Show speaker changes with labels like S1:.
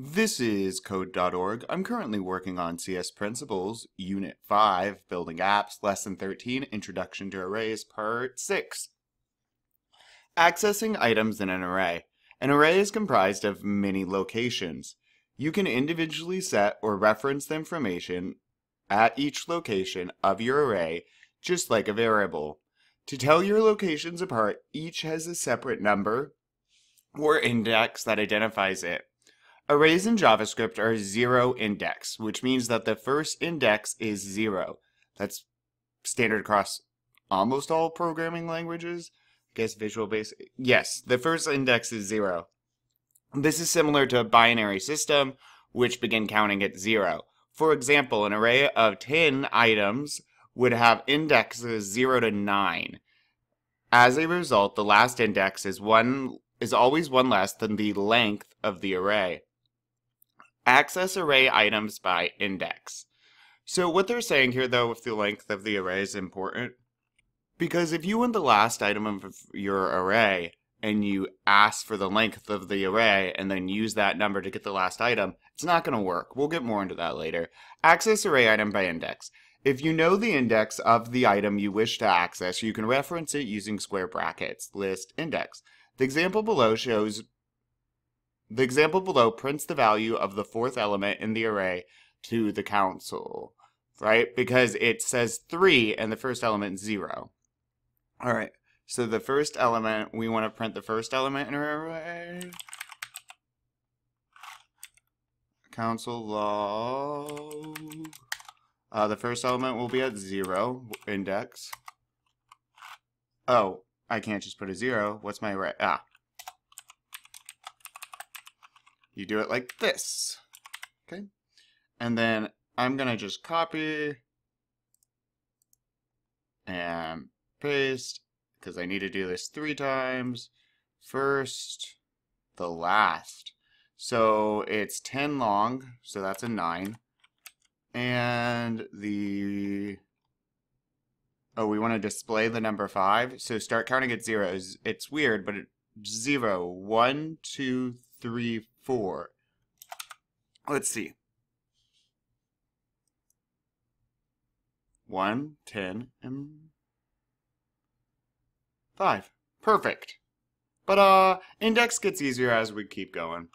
S1: This is Code.org. I'm currently working on CS Principles, Unit 5, Building Apps, Lesson 13, Introduction to Arrays, Part 6. Accessing items in an array. An array is comprised of many locations. You can individually set or reference the information at each location of your array, just like a variable. To tell your locations apart, each has a separate number or index that identifies it. Arrays in JavaScript are zero index, which means that the first index is zero. That's standard across almost all programming languages. I guess Visual Basic. Yes, the first index is zero. This is similar to a binary system, which begin counting at zero. For example, an array of 10 items would have indexes 0 to 9. As a result, the last index is one is always one less than the length of the array. Access array items by index. So what they're saying here though with the length of the array is important because if you want the last item of your array and you ask for the length of the array and then use that number to get the last item, it's not going to work. We'll get more into that later. Access array item by index. If you know the index of the item you wish to access, you can reference it using square brackets, list, index. The example below shows the example below prints the value of the fourth element in the array to the console, right? Because it says 3 and the first element 0. All right, so the first element, we want to print the first element in our array. Console log. Uh, the first element will be at 0, index. Oh, I can't just put a 0. What's my array? Ah, you do it like this. Okay? And then I'm going to just copy and paste because I need to do this three times. First, the last. So it's 10 long, so that's a 9. And the... Oh, we want to display the number 5. So start counting at zeros. It's weird, but it, 0, 1, 2, 3, 4. Let's see. 1, 10, and 5. Perfect. But uh, index gets easier as we keep going.